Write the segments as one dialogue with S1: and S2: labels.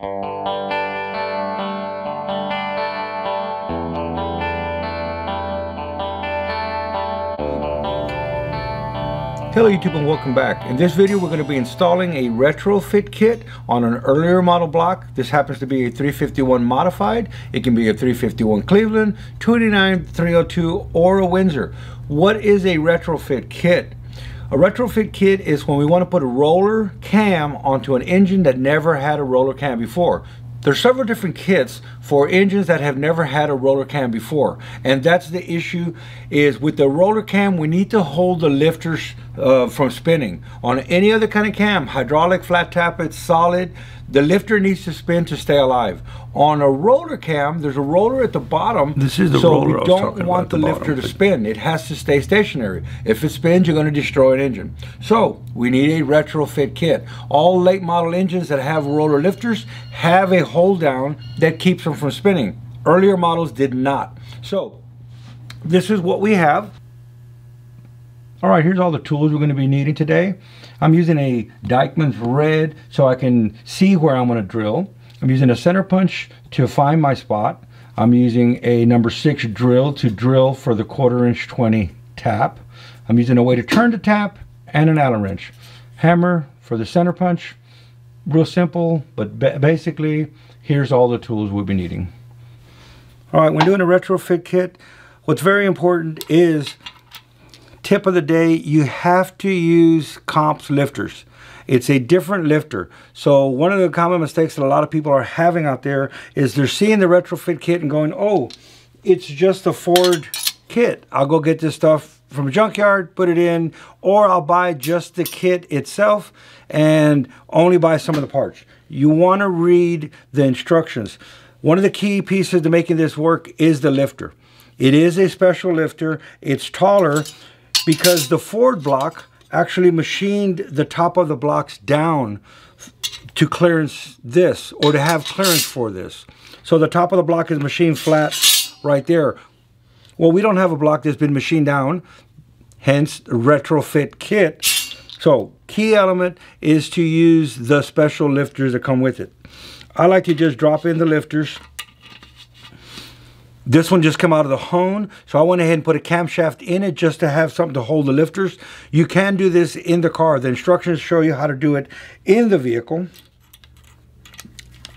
S1: Hello YouTube and welcome back. In this video we're going to be installing a retrofit kit on an earlier model block. This happens to be a 351 modified. It can be a 351 Cleveland, 289, 302 or a Windsor. What is a retrofit kit? A retrofit kit is when we want to put a roller cam onto an engine that never had a roller cam before. There's several different kits for engines that have never had a roller cam before. And that's the issue is with the roller cam, we need to hold the lifters uh, from spinning. On any other kind of cam, hydraulic, flat tappet, solid, the lifter needs to spin to stay alive. On a roller cam, there's a roller at the bottom.
S2: This is the
S1: so
S2: roller So
S1: we don't want the, the lifter to spin. It has to stay stationary. If it spins, you're going to destroy an engine. So we need a retrofit kit. All late model engines that have roller lifters have a hold down that keeps them from spinning. Earlier models did not. So this is what we have. All right, here's all the tools we're going to be needing today. I'm using a Dykem's Red so I can see where I'm to drill. I'm using a center punch to find my spot. I'm using a number six drill to drill for the quarter inch 20 tap. I'm using a way to turn the tap and an Allen wrench. Hammer for the center punch. Real simple, but basically, here's all the tools we'll be needing. All right, when doing a retrofit kit, what's very important is tip of the day, you have to use comps lifters. It's a different lifter. So one of the common mistakes that a lot of people are having out there is they're seeing the retrofit kit and going, oh, it's just a Ford kit. I'll go get this stuff from a junkyard, put it in, or I'll buy just the kit itself and only buy some of the parts. You want to read the instructions. One of the key pieces to making this work is the lifter. It is a special lifter. It's taller because the Ford block actually machined the top of the blocks down to clearance this or to have clearance for this. So the top of the block is machined flat right there. Well, we don't have a block that's been machined down, hence retrofit kit. So key element is to use the special lifters that come with it. I like to just drop in the lifters this one just came out of the hone, so I went ahead and put a camshaft in it just to have something to hold the lifters. You can do this in the car. The instructions show you how to do it in the vehicle.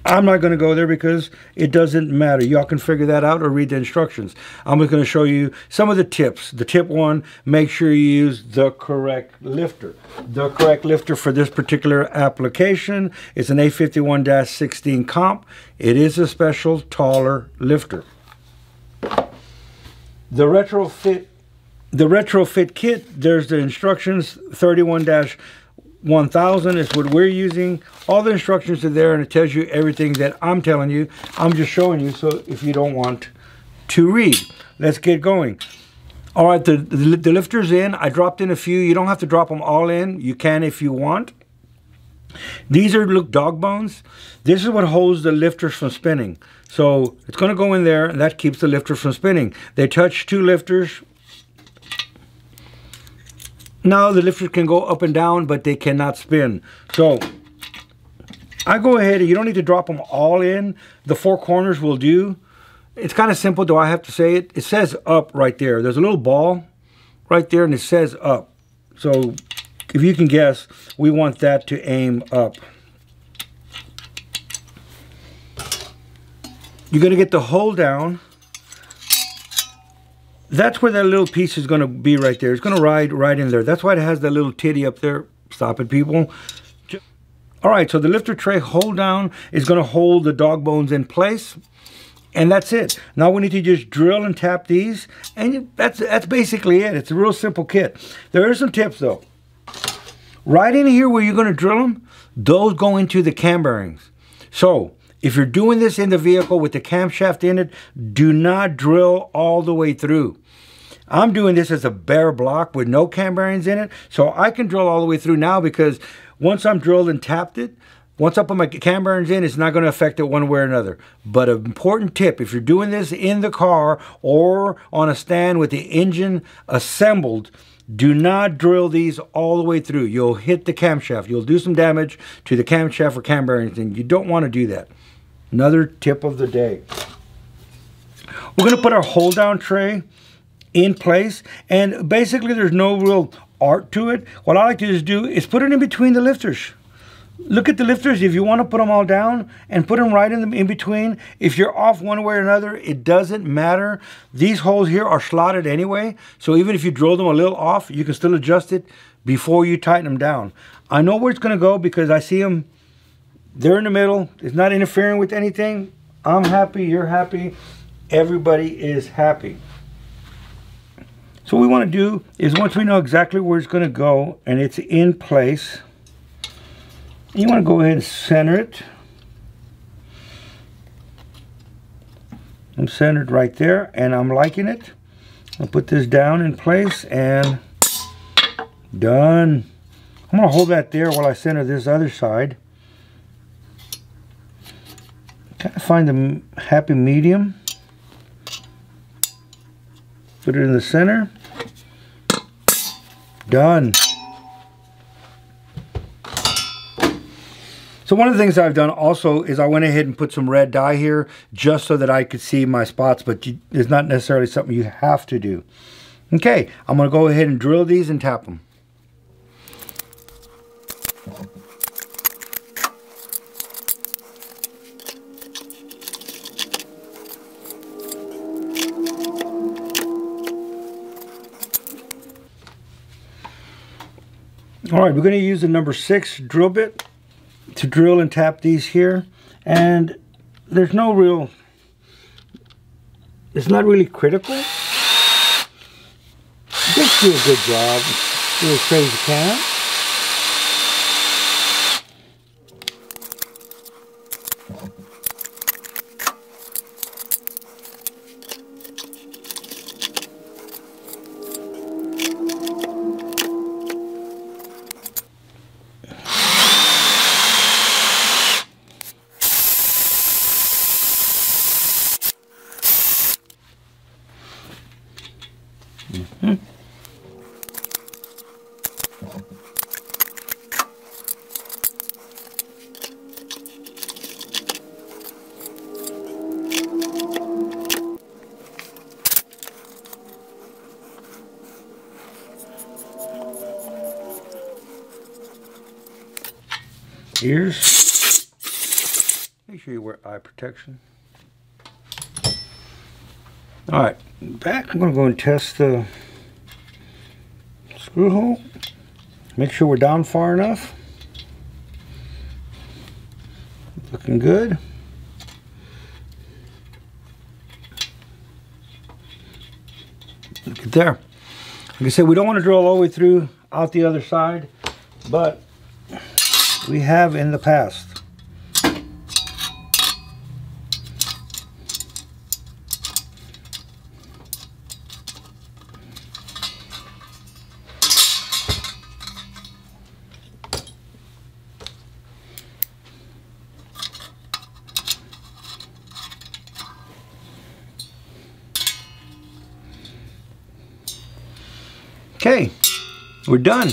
S1: I'm not going to go there because it doesn't matter. Y'all can figure that out or read the instructions. I'm just going to show you some of the tips. The tip one, make sure you use the correct lifter. The correct lifter for this particular application is an 851-16 comp. It is a special taller lifter. The retrofit the retrofit kit, there's the instructions 31-1000 is what we're using. All the instructions are there and it tells you everything that I'm telling you. I'm just showing you so if you don't want to read. Let's get going. All right, the, the, the lifter's in. I dropped in a few. You don't have to drop them all in. You can if you want. These are, look, dog bones. This is what holds the lifters from spinning. So it's going to go in there, and that keeps the lifter from spinning. They touch two lifters. Now the lifters can go up and down, but they cannot spin. So I go ahead, and you don't need to drop them all in. The four corners will do. It's kind of simple, do I have to say it? It says up right there. There's a little ball right there, and it says up. So if you can guess, we want that to aim up. You're going to get the hole down. That's where that little piece is going to be right there. It's going to ride right in there. That's why it has that little titty up there. Stop it, people. All right, so the lifter tray hold down is going to hold the dog bones in place. And that's it. Now we need to just drill and tap these. And that's, that's basically it. It's a real simple kit. There are some tips, though. Right in here where you're going to drill them, those go into the cam bearings. So if you're doing this in the vehicle with the camshaft in it, do not drill all the way through. I'm doing this as a bare block with no cam bearings in it, so I can drill all the way through now because once I'm drilled and tapped it, once I put my cam bearings in, it's not going to affect it one way or another. But an important tip, if you're doing this in the car or on a stand with the engine assembled, Do not drill these all the way through. You'll hit the camshaft. You'll do some damage to the camshaft or cam bearings, and you don't want to do that. Another tip of the day. We're going to put our hold down tray in place, and basically there's no real art to it. What I like to just do is put it in between the lifters look at the lifters if you want to put them all down and put them right in the in between if you're off one way or another it doesn't matter these holes here are slotted anyway so even if you drill them a little off you can still adjust it before you tighten them down i know where it's going to go because i see them they're in the middle it's not interfering with anything i'm happy you're happy everybody is happy so what we want to do is once we know exactly where it's going to go and it's in place you want to go ahead and center it. I'm centered right there and I'm liking it. I'll put this down in place and done. I'm going to hold that there while I center this other side. Kind of find the happy medium. Put it in the center. Done. So one of the things I've done also is I went ahead and put some red dye here just so that I could see my spots, but it's not necessarily something you have to do. Okay, I'm to go ahead and drill these and tap them. All right, we're going to use the number six drill bit to drill and tap these here. And there's no real it's not really critical. Just do a good job. Do as straight as you can ears. Make sure you wear eye protection. Alright, back I'm going to go and test the screw hole. Make sure we're down far enough. Looking good. Look at there. Like I said, we don't want to drill all the way through out the other side, but we have in the past. Okay, we're done.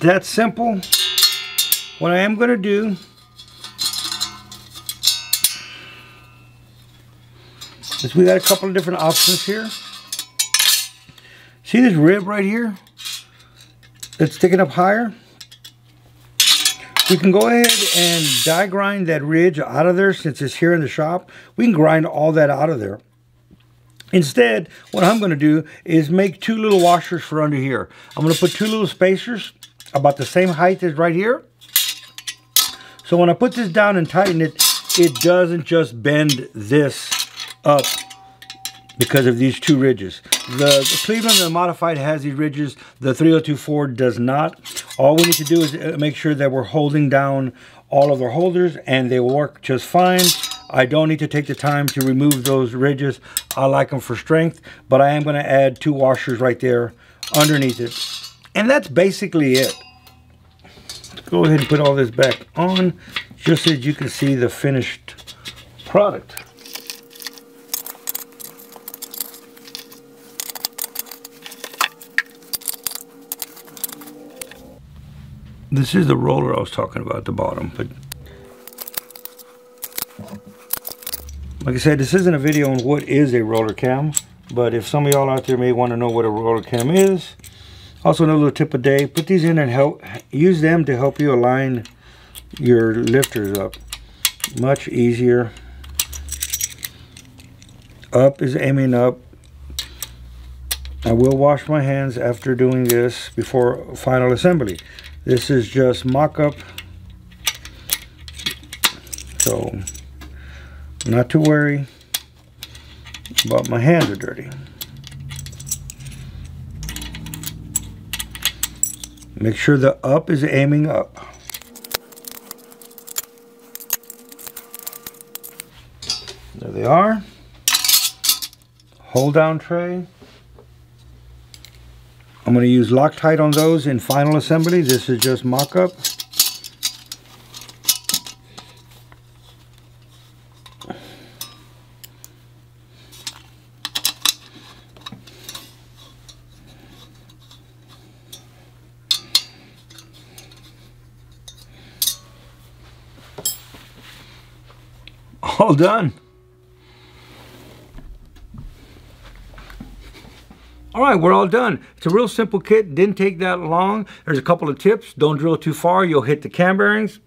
S1: That's simple. What I am going to do is we got a couple of different options here. See this rib right here? That's sticking up higher? We can go ahead and die grind that ridge out of there since it's here in the shop. We can grind all that out of there. Instead, what I'm going to do is make two little washers for under here. I'm going to put two little spacers about the same height as right here. So when I put this down and tighten it, it doesn't just bend this up because of these two ridges. The, the Cleveland the Modified has these ridges. The 302 Ford does not. All we need to do is uh, make sure that we're holding down all of our holders and they work just fine. I don't need to take the time to remove those ridges. I like them for strength, but I am going to add two washers right there underneath it. And that's basically it go ahead and put all this back on just so you can see the finished product. This is the roller I was talking about at the bottom, but like I said, this isn't a video on what is a roller cam, but if some of y'all out there may want to know what a roller cam is, also another little tip a day, put these in and help use them to help you align your lifters up. Much easier. Up is aiming up. I will wash my hands after doing this before final assembly. This is just mock-up. So, not to worry about my hands are dirty. Make sure the up is aiming up. There they are. Hold down tray. I'm going to use Loctite on those in final assembly. This is just mock-up. All done. All right, we're all done. It's a real simple kit, didn't take that long. There's a couple of tips. Don't drill too far, you'll hit the cam bearings.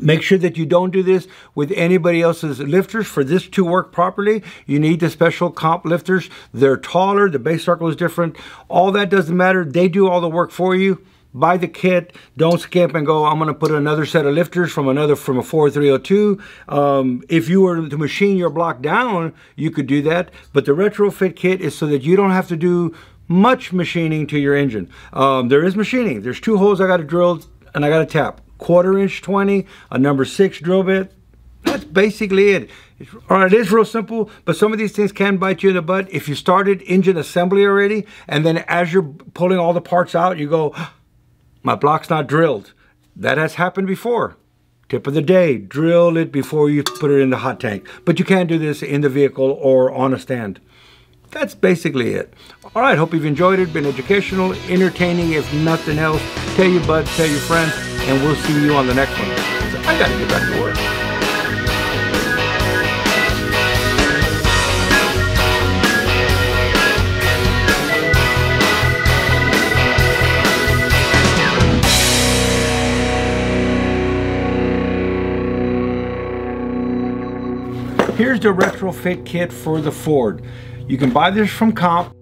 S1: Make sure that you don't do this with anybody else's lifters. For this to work properly, you need the special comp lifters. They're taller, the base circle is different. All that doesn't matter. They do all the work for you buy the kit. Don't skip and go, I'm going to put another set of lifters from another, from a Ford 302. Um, if you were to machine your block down, you could do that. But the retrofit kit is so that you don't have to do much machining to your engine. Um, there is machining. There's two holes I got to drill and I got to tap. Quarter inch 20, a number six drill bit. That's basically it. It's, all right, it is real simple, but some of these things can bite you in the butt. If you started engine assembly already, and then as you're pulling all the parts out, you go, my block's not drilled. That has happened before. Tip of the day, drill it before you put it in the hot tank. But you can't do this in the vehicle or on a stand. That's basically it. All right, hope you've enjoyed it, been educational, entertaining, if nothing else. Tell your buds, tell your friends, and we'll see you on the next one. I gotta get back to work. Here's the retrofit kit for the Ford. You can buy this from Comp.